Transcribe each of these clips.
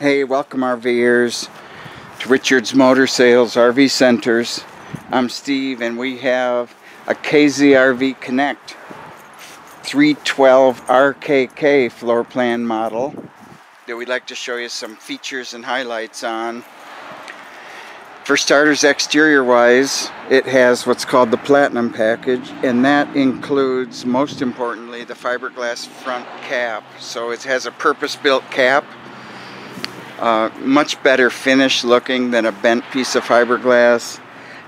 Hey, welcome RVers to Richards Motor Sales RV Centers. I'm Steve and we have a KZRV Connect 312 RKK floor plan model that we'd like to show you some features and highlights on. For starters, exterior wise, it has what's called the Platinum package, and that includes, most importantly, the fiberglass front cap. So it has a purpose-built cap, uh, much better finish looking than a bent piece of fiberglass.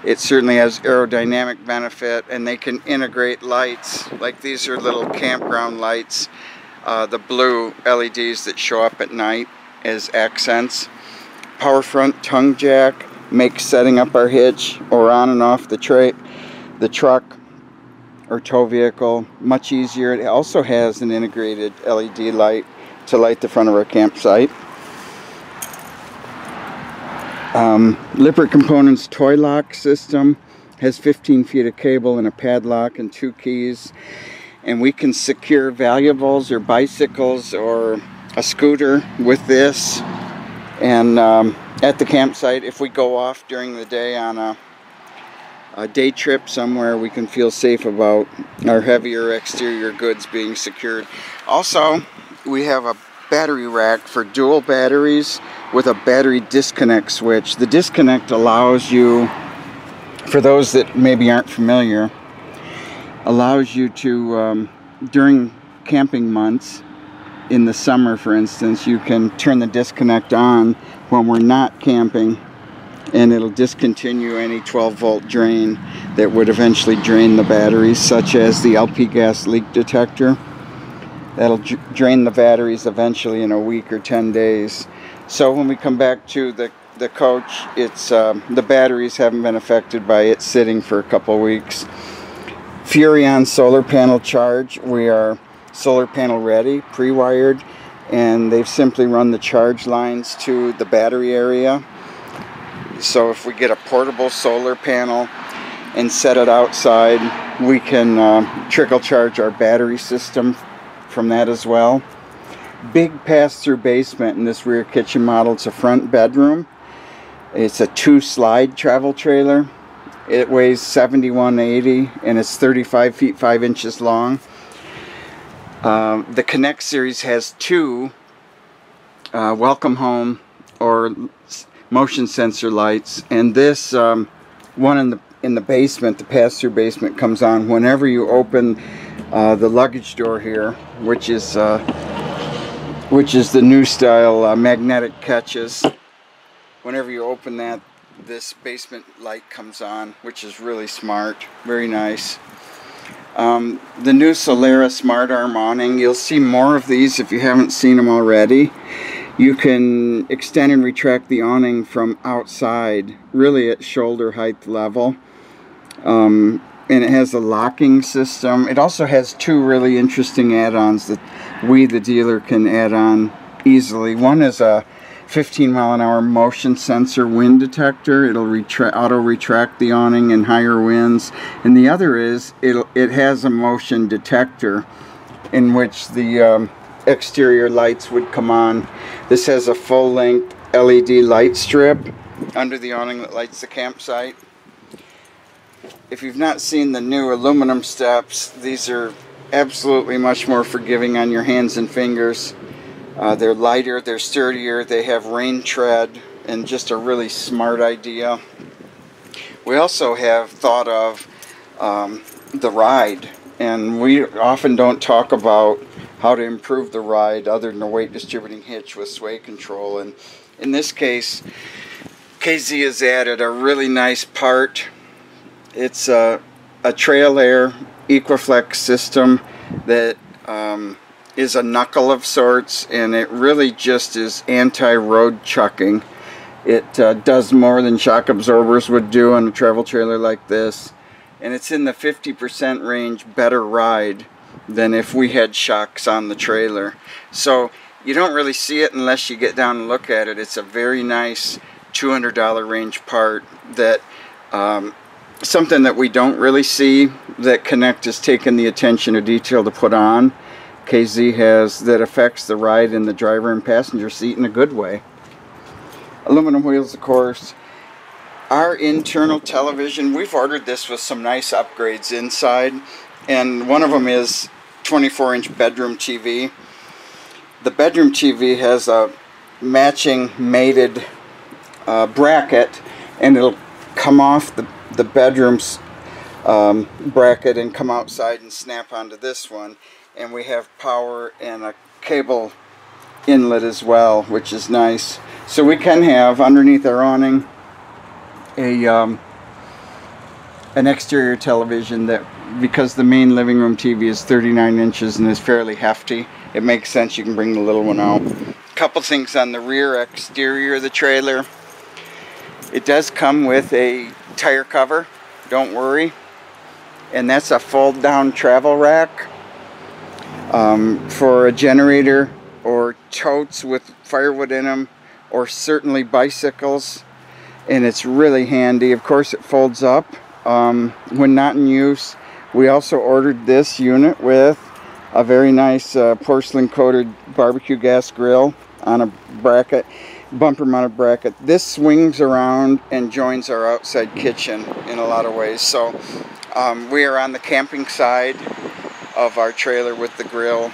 It certainly has aerodynamic benefit, and they can integrate lights, like these are little campground lights, uh, the blue LEDs that show up at night as accents. Power front tongue jack, makes setting up our hitch or on and off the tray, the truck or tow vehicle much easier. It also has an integrated LED light to light the front of our campsite. Um, Lippert Components toy lock system has 15 feet of cable and a padlock and two keys. And we can secure valuables or bicycles or a scooter with this. And um, at the campsite if we go off during the day on a, a day trip somewhere we can feel safe about our heavier exterior goods being secured. Also we have a battery rack for dual batteries with a battery disconnect switch. The disconnect allows you for those that maybe aren't familiar allows you to um, during camping months in the summer for instance you can turn the disconnect on when we're not camping and it'll discontinue any 12 volt drain that would eventually drain the batteries such as the LP gas leak detector. That'll drain the batteries eventually in a week or 10 days so when we come back to the the coach it's um, the batteries haven't been affected by it sitting for a couple weeks Furrion solar panel charge we are solar panel ready pre-wired and they've simply run the charge lines to the battery area. So if we get a portable solar panel and set it outside, we can uh, trickle charge our battery system from that as well. Big pass-through basement in this rear kitchen model. It's a front bedroom. It's a two slide travel trailer. It weighs 7180 and it's 35 feet 5 inches long. Um, the Connect series has two uh, welcome home or motion sensor lights and this um, one in the in the basement the pass-through basement comes on whenever you open uh, the luggage door here which is uh, which is the new style uh, magnetic catches whenever you open that this basement light comes on which is really smart very nice um, the new Solera Smart Arm awning, you'll see more of these if you haven't seen them already. You can extend and retract the awning from outside, really at shoulder height level. Um, and it has a locking system. It also has two really interesting add-ons that we, the dealer, can add on easily. One is a 15 mile an hour motion sensor wind detector. It'll auto retract the awning in higher winds. And the other is it it has a motion detector in which the um, exterior lights would come on. This has a full length LED light strip under the awning that lights the campsite. If you've not seen the new aluminum steps, these are absolutely much more forgiving on your hands and fingers. Uh, they're lighter, they're sturdier, they have rain tread, and just a really smart idea. We also have thought of um, the ride, and we often don't talk about how to improve the ride other than a weight distributing hitch with sway control. And in this case, KZ has added a really nice part. It's a, a trail air Equiflex system that um, is a knuckle of sorts and it really just is anti-road chucking. It uh, does more than shock absorbers would do on a travel trailer like this and it's in the 50% range better ride than if we had shocks on the trailer. So you don't really see it unless you get down and look at it. It's a very nice $200 range part that um, something that we don't really see that Connect has taken the attention to detail to put on. KZ has that affects the ride in the driver and passenger seat in a good way. aluminum wheels of course. Our internal television, we've ordered this with some nice upgrades inside and one of them is 24 inch bedroom TV. The bedroom TV has a matching mated uh, bracket and it'll come off the, the bedroom's um, bracket and come outside and snap onto this one. And we have power and a cable inlet as well which is nice. So we can have underneath our awning a um, an exterior television that because the main living room TV is 39 inches and is fairly hefty it makes sense you can bring the little one out. A couple things on the rear exterior of the trailer. It does come with a tire cover don't worry. And that's a fold down travel rack um, for a generator or totes with firewood in them or certainly bicycles. And it's really handy. Of course it folds up. Um, when not in use we also ordered this unit with a very nice uh, porcelain coated barbecue gas grill on a bracket bumper mounted bracket. This swings around and joins our outside kitchen in a lot of ways. So um, we are on the camping side of our trailer with the grill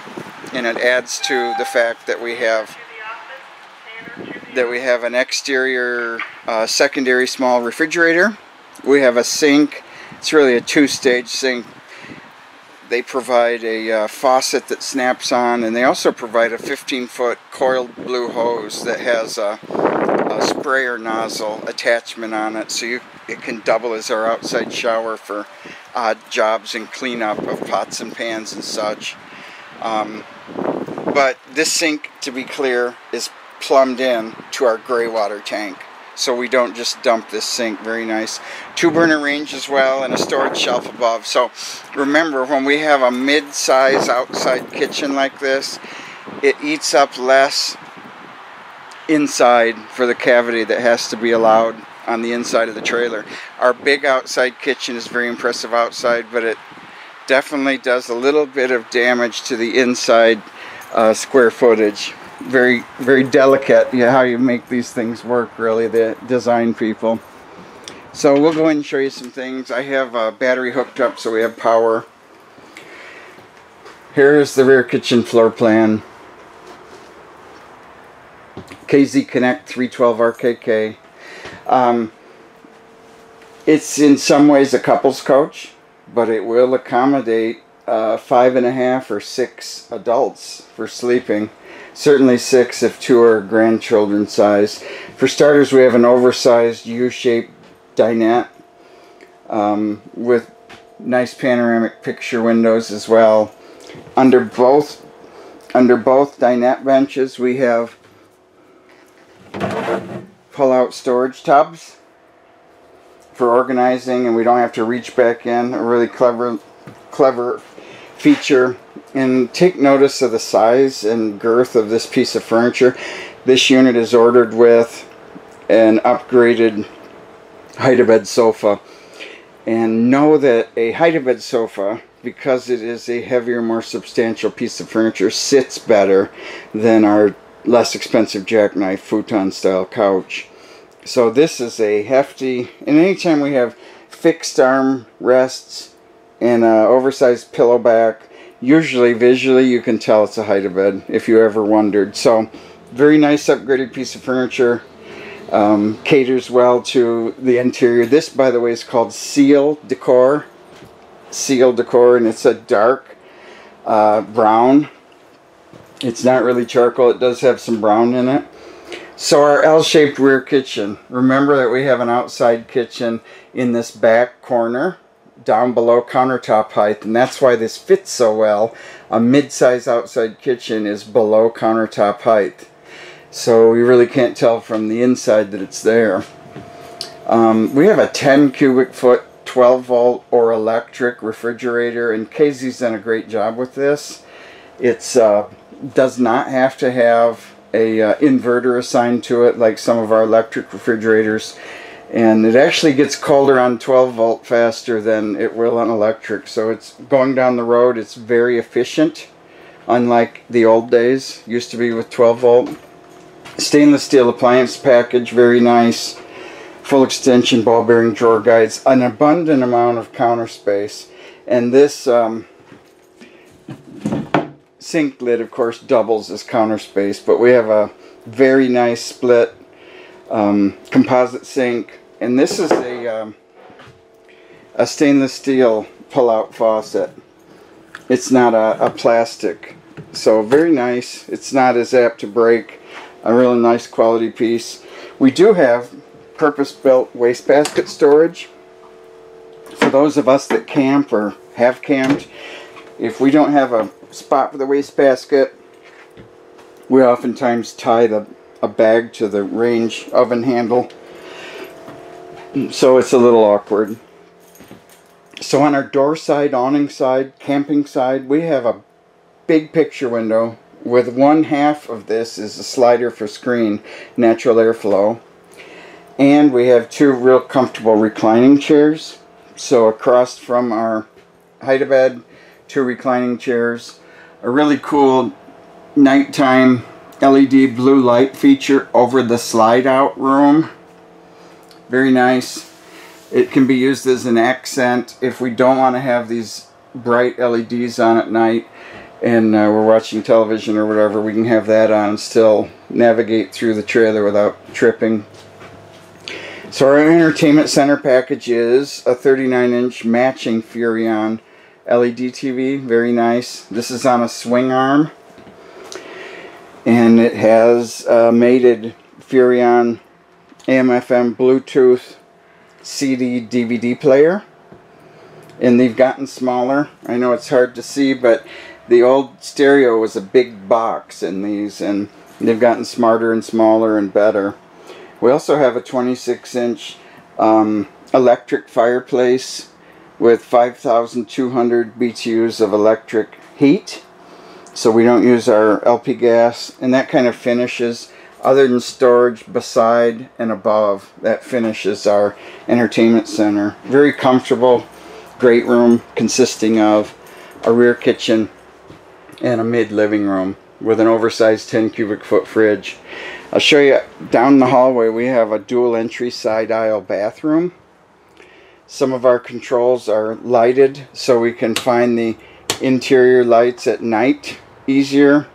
and it adds to the fact that we have that we have an exterior uh, secondary small refrigerator. We have a sink. It's really a two-stage sink they provide a uh, faucet that snaps on and they also provide a 15 foot coiled blue hose that has a, a sprayer nozzle attachment on it so you it can double as our outside shower for odd jobs and cleanup of pots and pans and such. Um, but this sink, to be clear, is plumbed in to our gray water tank. So we don't just dump this sink, very nice. Two burner range as well and a storage shelf above. So remember when we have a mid-size outside kitchen like this, it eats up less inside for the cavity that has to be allowed on the inside of the trailer. Our big outside kitchen is very impressive outside, but it definitely does a little bit of damage to the inside uh, square footage. Very, very delicate yeah, how you make these things work, really, the design people. So we'll go ahead and show you some things. I have a battery hooked up so we have power. Here's the rear kitchen floor plan. KZ Connect 312 RKK. Um, it's in some ways a couples coach, but it will accommodate uh, five and a half or six adults for sleeping. Certainly six if two are grandchildren size. For starters, we have an oversized U-shaped dinette um, with nice panoramic picture windows as well. Under both under both dinette benches, we have pull out storage tubs for organizing and we don't have to reach back in a really clever clever feature and take notice of the size and girth of this piece of furniture this unit is ordered with an upgraded hide-a-bed sofa and know that a hide-a-bed sofa because it is a heavier more substantial piece of furniture sits better than our less expensive jackknife futon style couch. So this is a hefty, and anytime we have fixed arm rests and an oversized pillow back, usually visually you can tell it's a height of bed if you ever wondered. So very nice upgraded piece of furniture. Um, caters well to the interior. This, by the way, is called Seal Decor. Seal Decor, and it's a dark uh, brown it's not really charcoal. It does have some brown in it. So our L-shaped rear kitchen. Remember that we have an outside kitchen in this back corner down below countertop height and that's why this fits so well. A mid-size outside kitchen is below countertop height. So you really can't tell from the inside that it's there. Um, we have a 10 cubic foot 12 volt or electric refrigerator and KZ's done a great job with this. It's uh, does not have to have a uh, inverter assigned to it like some of our electric refrigerators and it actually gets colder on 12 volt faster than it will on electric so it's going down the road it's very efficient unlike the old days used to be with 12 volt Stainless steel appliance package, very nice. Full extension ball bearing drawer guides, an abundant amount of counter space. And this um, sink lid, of course, doubles as counter space, but we have a very nice split um, composite sink. And this is a, um, a stainless steel pull-out faucet. It's not a, a plastic. So very nice. It's not as apt to break. A really nice quality piece. We do have purpose-built wastebasket storage. For those of us that camp or have camped, if we don't have a spot for the wastebasket, we oftentimes tie the a bag to the range oven handle. So it's a little awkward. So on our door side, awning side, camping side, we have a big picture window with one half of this is a slider for screen, natural airflow. And we have two real comfortable reclining chairs. So across from our hide-a-bed, two reclining chairs. A really cool nighttime LED blue light feature over the slide out room. Very nice. It can be used as an accent if we don't want to have these bright LEDs on at night and uh, we're watching television or whatever, we can have that on and still navigate through the trailer without tripping. So our entertainment center package is a 39 inch matching Furrion LED TV, very nice. This is on a swing arm and it has a mated Furrion AM/FM Bluetooth CD DVD player. And they've gotten smaller. I know it's hard to see but the old stereo was a big box in these and they've gotten smarter and smaller and better. We also have a 26 inch um, electric fireplace with 5200 BTUs of electric heat so we don't use our LP gas and that kind of finishes other than storage beside and above that finishes our entertainment center. Very comfortable great room consisting of a rear kitchen and a mid living room with an oversized 10 cubic foot fridge. I'll show you down the hallway we have a dual entry side aisle bathroom. Some of our controls are lighted so we can find the interior lights at night easier.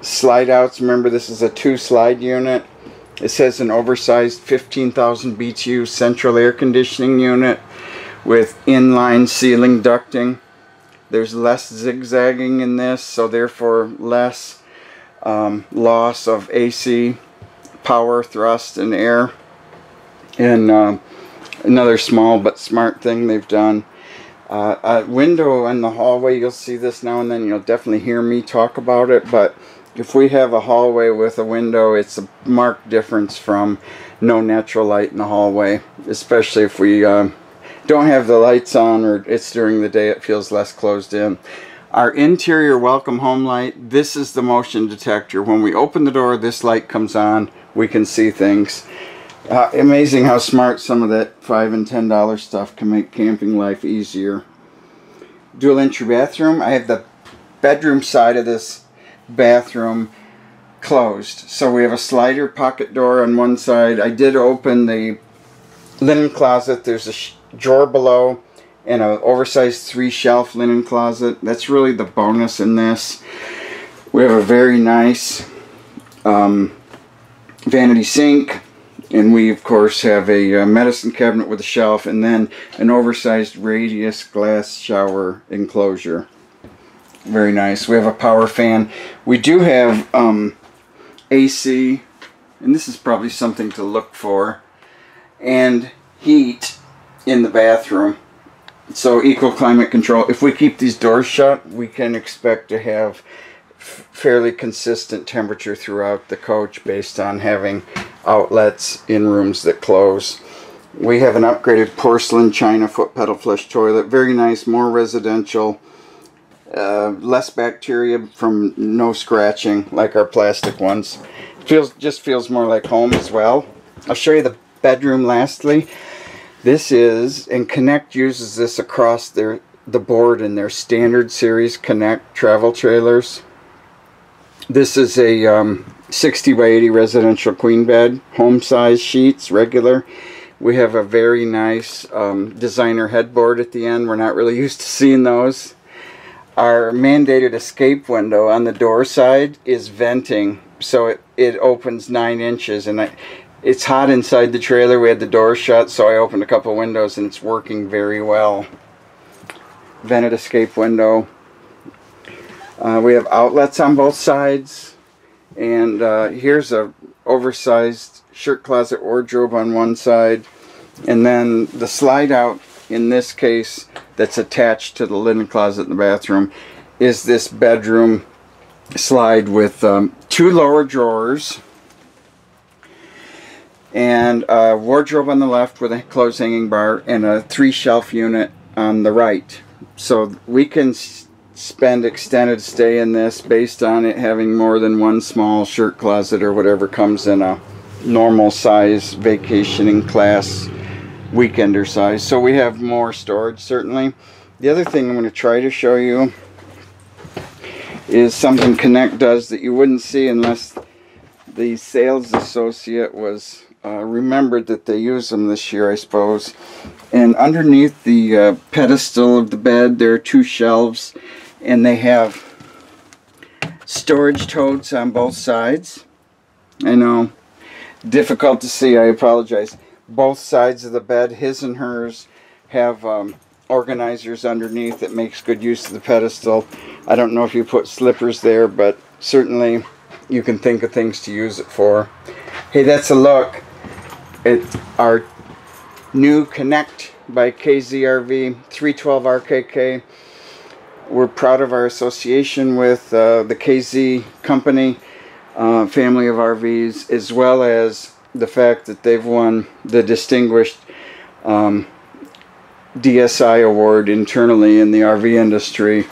Slide outs, remember this is a two slide unit. It says an oversized 15,000 BTU central air conditioning unit with inline ceiling ducting. There's less zigzagging in this, so therefore less um, loss of AC power, thrust, and air. And um, another small but smart thing they've done uh, a window in the hallway, you'll see this now and then. You'll definitely hear me talk about it. But if we have a hallway with a window, it's a marked difference from no natural light in the hallway. Especially if we uh, don't have the lights on or it's during the day, it feels less closed in. Our interior welcome home light, this is the motion detector. When we open the door, this light comes on. We can see things. Uh, amazing how smart some of that five and ten dollar stuff can make camping life easier. Dual entry bathroom. I have the bedroom side of this bathroom closed. So we have a slider pocket door on one side. I did open the linen closet. There's a drawer below and an oversized three shelf linen closet. That's really the bonus in this. We have a very nice um, vanity sink and we of course have a, a uh, medicine cabinet with a shelf and then an oversized radius glass shower enclosure. Very nice. We have a power fan. We do have um, AC and this is probably something to look for and heat in the bathroom. So equal climate control. If we keep these doors shut we can expect to have fairly consistent temperature throughout the coach based on having outlets in rooms that close. We have an upgraded porcelain china foot pedal flush toilet. Very nice, more residential, uh, less bacteria from no scratching like our plastic ones. Feels Just feels more like home as well. I'll show you the bedroom lastly. This is, and Connect uses this across their the board in their standard series Connect travel trailers. This is a um, 60 by 80 residential queen bed, home size sheets, regular. We have a very nice um, designer headboard at the end. We're not really used to seeing those. Our mandated escape window on the door side is venting, so it, it opens nine inches. And I, it's hot inside the trailer. We had the door shut, so I opened a couple windows and it's working very well. Vented escape window. Uh, we have outlets on both sides. And uh, here's a oversized shirt closet wardrobe on one side. And then the slide out in this case that's attached to the linen closet in the bathroom is this bedroom slide with um, two lower drawers and a wardrobe on the left with a clothes hanging bar and a three shelf unit on the right. So we can spend extended stay in this based on it having more than one small shirt closet or whatever comes in a normal size vacationing class weekender size. So we have more storage certainly. The other thing I'm going to try to show you is something Connect does that you wouldn't see unless the sales associate was uh, remembered that they use them this year, I suppose. And underneath the uh, pedestal of the bed, there are two shelves, and they have storage totes on both sides. I know, difficult to see, I apologize. Both sides of the bed, his and hers, have um, organizers underneath that makes good use of the pedestal. I don't know if you put slippers there, but certainly you can think of things to use it for. Hey, that's a look at our new Connect by KZRV 312 RKK. We're proud of our association with uh, the KZ company, uh, family of RVs, as well as the fact that they've won the distinguished um, DSI award internally in the RV industry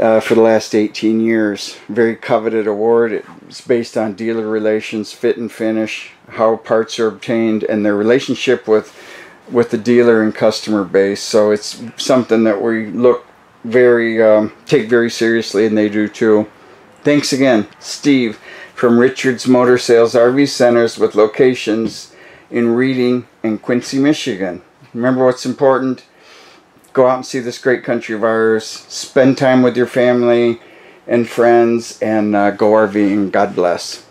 uh, for the last 18 years. Very coveted award. It's based on dealer relations, fit and finish, how parts are obtained, and their relationship with with the dealer and customer base. So it's something that we look very um, take very seriously, and they do too. Thanks again, Steve from Richards Motor Sales RV Centers with locations in Reading and Quincy, Michigan. Remember what's important? Go out and see this great country of ours. Spend time with your family and friends and uh, go RVing. God bless.